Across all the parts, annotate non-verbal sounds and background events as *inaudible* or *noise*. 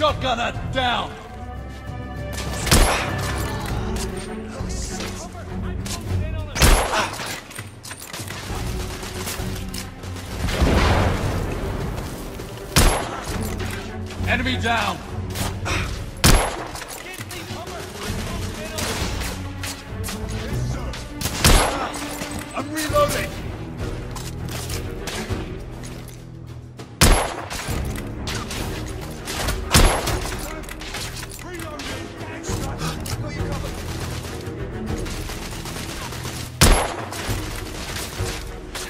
Shotgunner down! Enemy down! I'm reloading!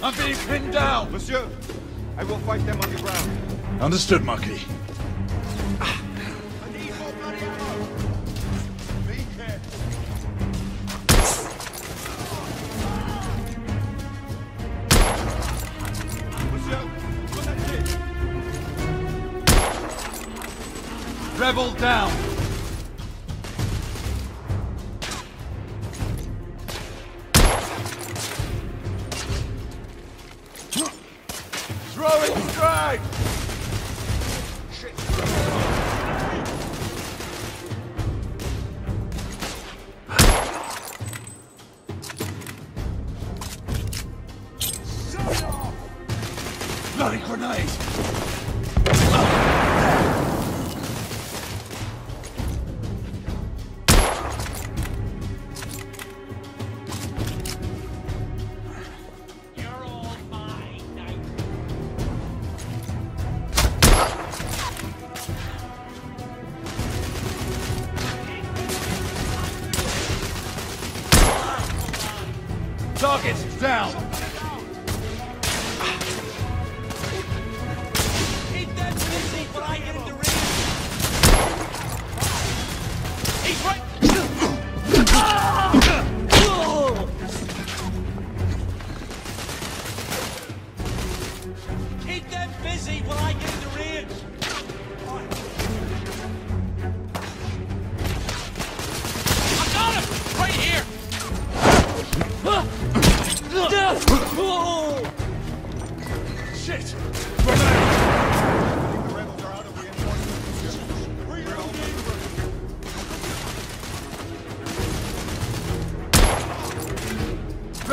I'm being pinned down! Monsieur, I will fight them on the ground. Understood, Marquis. Monsieur! Rebel down! Grenade! Target down!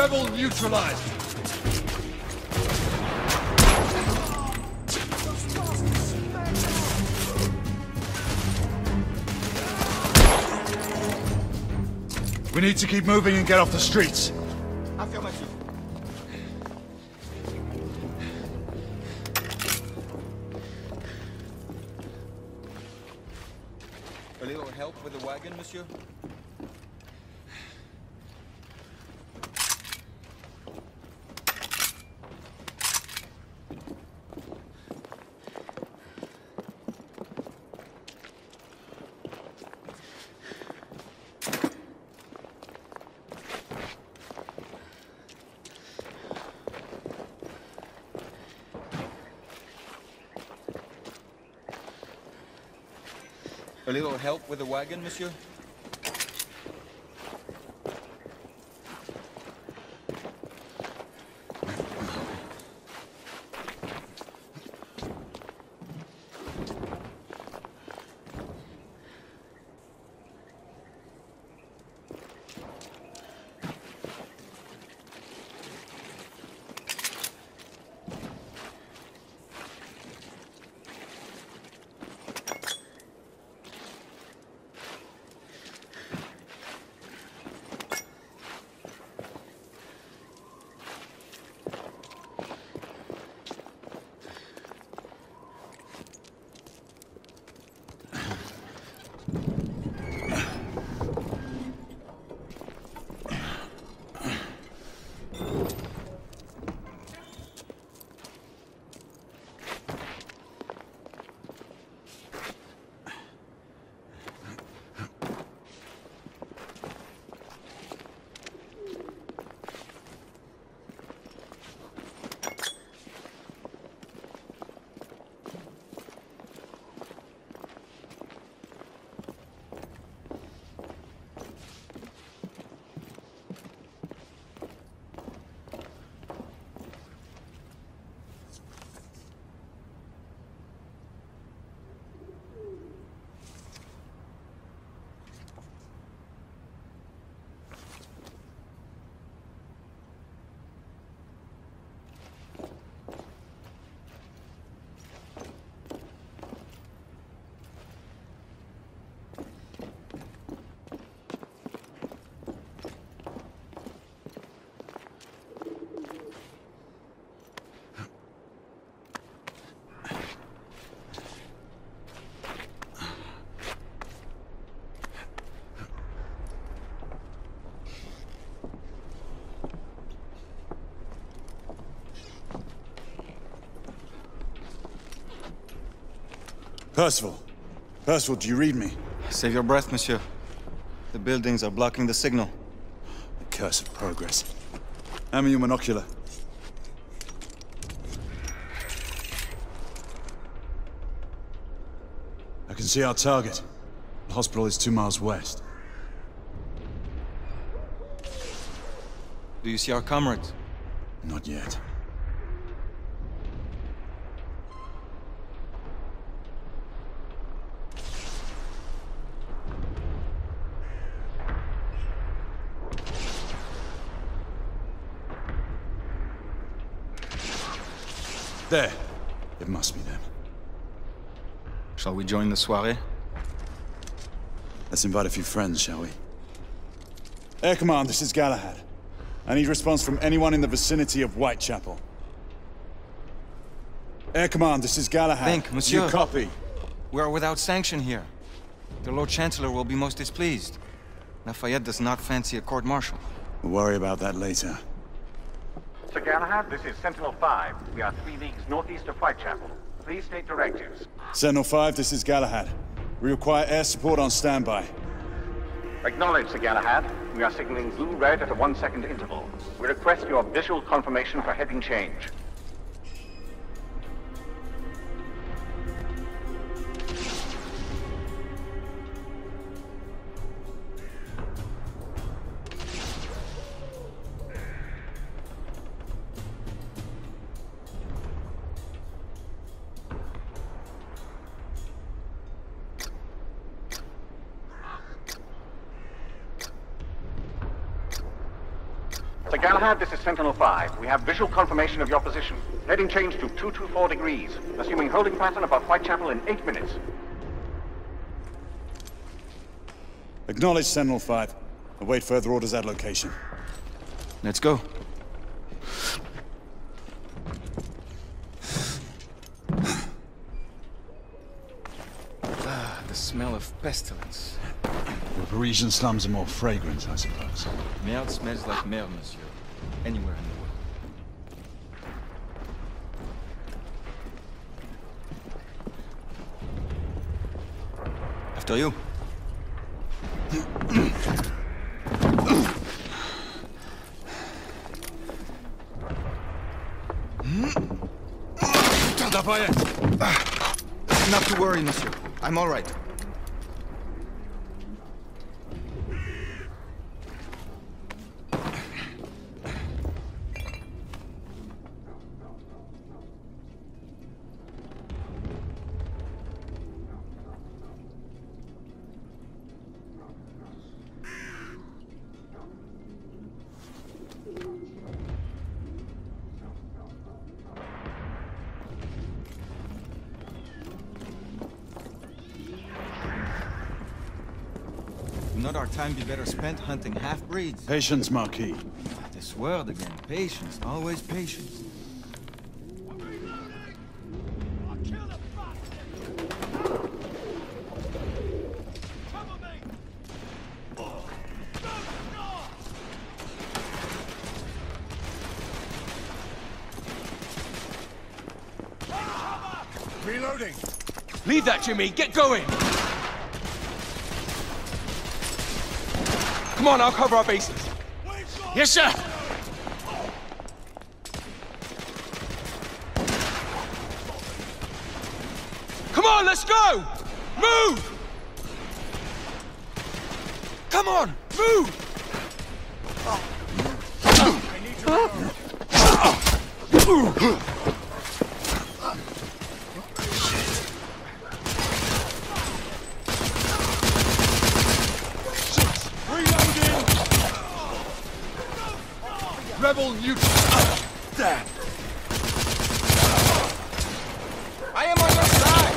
Rebel neutralized! We need to keep moving and get off the streets. A little help with the wagon, monsieur? Percival. Percival, do you read me? Save your breath, monsieur. The buildings are blocking the signal. The curse of progress. Hand your monocular. I can see our target. The hospital is two miles west. Do you see our comrades? Not yet. There. It must be them. Shall we join the soirée? Let's invite a few friends, shall we? Air Command, this is Galahad. I need response from anyone in the vicinity of Whitechapel. Air Command, this is Galahad. Think, monsieur. You copy. We are without sanction here. The Lord Chancellor will be most displeased. Lafayette does not fancy a court-martial. We'll worry about that later. Sir Galahad, this is Sentinel-5. We are three leagues northeast of Whitechapel. Please state directives. Sentinel 5, this is Galahad. We require air support on standby. Acknowledge, Sir Galahad. We are signaling blue-red at a one-second interval. We request your visual confirmation for heading change. Sir Galahad, this is Sentinel-5. We have visual confirmation of your position. Heading change to 224 degrees. Assuming holding pattern above Whitechapel in eight minutes. Acknowledge Sentinel 5. Await further orders at location. Let's go. Ah, the smell of pestilence. The Parisian slums are more fragrant, I suppose. Merde smells like merde, monsieur. Anywhere in the world. After you. Lafayette! Not to worry, monsieur. I'm all right. Not our time be better spent hunting half-breeds? Patience, Marquis. This word again. Patience. Always patience. Reloading. I'll kill them fast! Reloading! Leave that, Jimmy. Get going. Come on, I'll cover our bases. Yes, sir. Come on, let's go. Move. Come on, move. Oh. Reloading. Rebel neutral. There. I am on your side.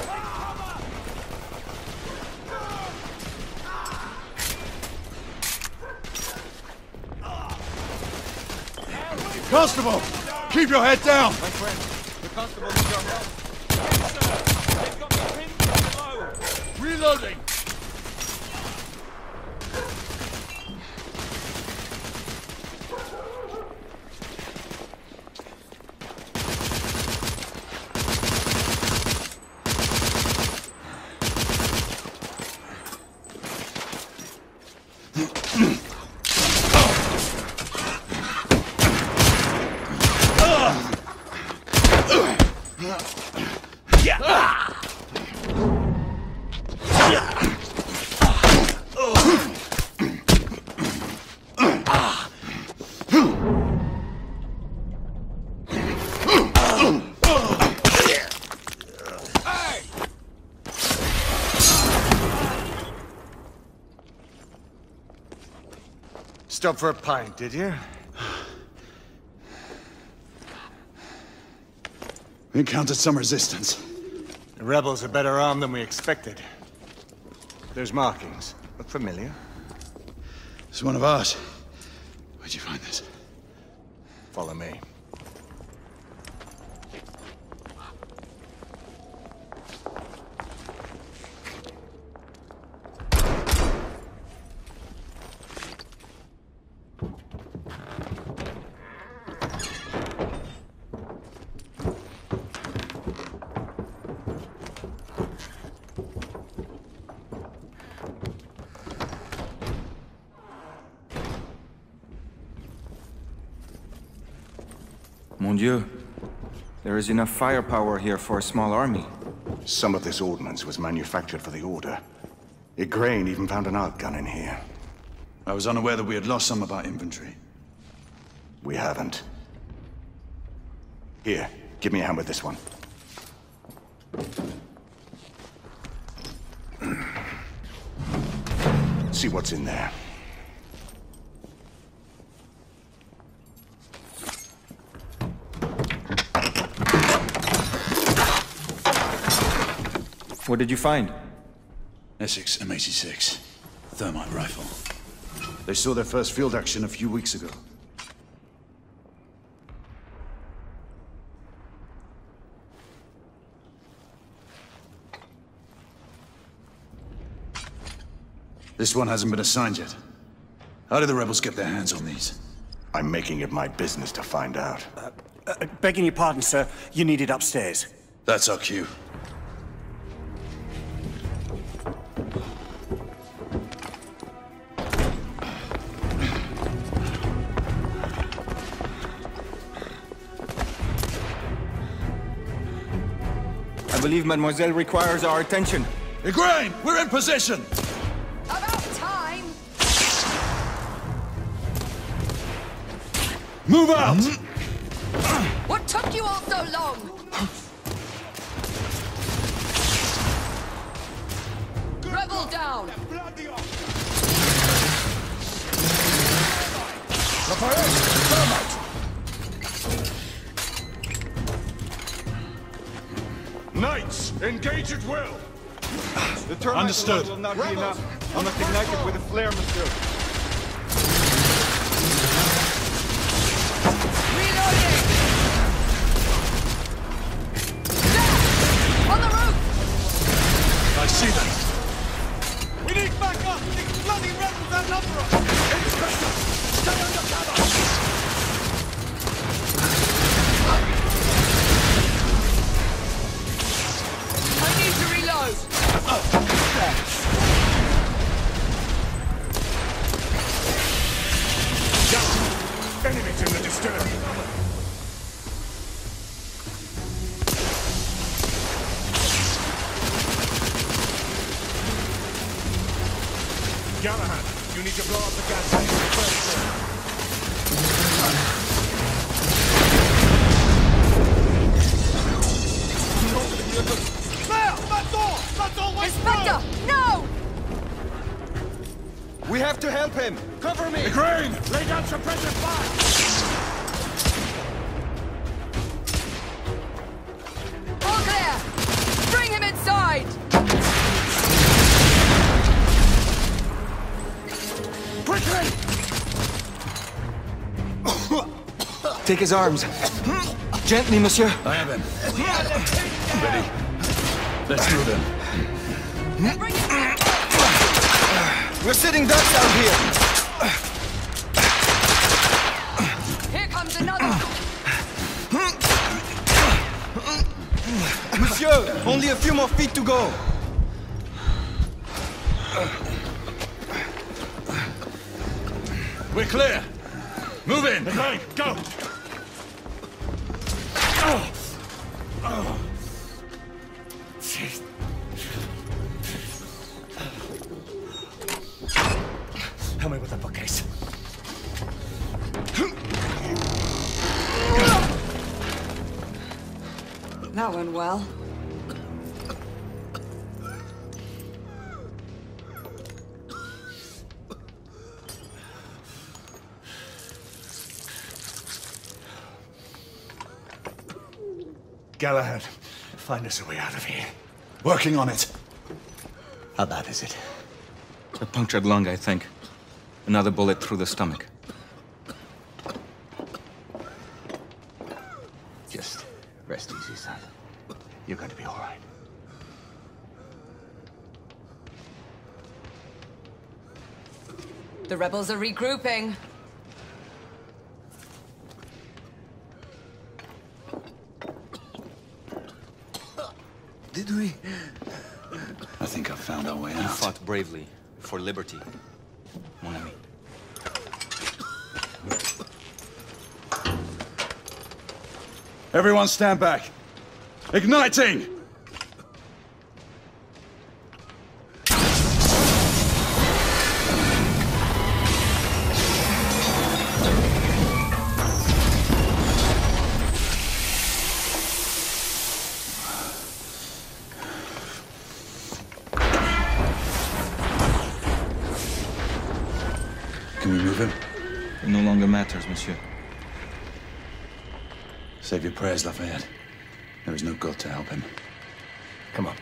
Constable! Keep your head down! My friend, the constable needs your help. They've got me pinned from below. Reloading. Stop for a pint, did you? We encountered some resistance. The rebels are better armed than we expected. There's markings. Look familiar. It's one of ours. Where'd you find this? Follow me. Dieu. There is enough firepower here for a small army. Some of this ordnance was manufactured for the Order. Igraine even found an arc gun in here. I was unaware that we had lost some of our inventory. We haven't. Here, give me a hand with this one. *clears throat* See what's in there. What did you find? Essex M86. Thermite rifle. They saw their first field action a few weeks ago. This one hasn't been assigned yet. How did the rebels get their hands on these? I'm making it my business to find out. Uh, begging your pardon, sir. You need it upstairs. That's our cue. Believe Mademoiselle requires our attention. Igraine, we're in position! About time! Move out! Um. What took you all so long? Rebel down! Knights, engage at will! The thermite Understood. will not be enough. I must ignite it with a flare, monsieur. Reloading! There! On the roof! I see them. We need backup! These bloody rebels outnumber us! Inspector! Stay under cover! Take his arms. Gently, monsieur. I have him. Ready? Let's move him. Bring him back! We're sitting ducks out here. Here comes another! Monsieur, only a few more feet to go. We're clear. Move in. Igraine, go! Help me with the. That went well. Galahad, find us a way out of here. Working on it. How bad is it? A punctured lung, I think. Another bullet through the stomach. Just rest easy, son. You're going to be all right. The rebels are regrouping. Did? I think I've found our way You out. fought bravely for liberty, mon ami. Everyone stand back. Igniting! Matters, monsieur. Save your prayers, Lafayette. There is no God to help him. Come on.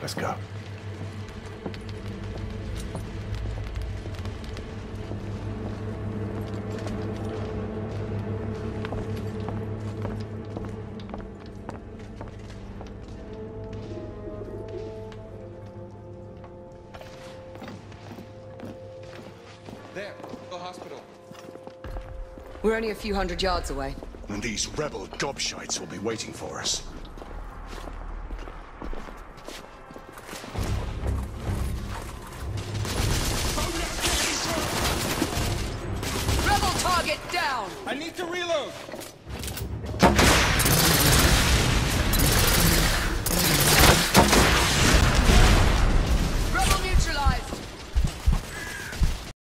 Let's go. There, the hospital. We're only a few hundred yards away. And these rebel gobshites will be waiting for us.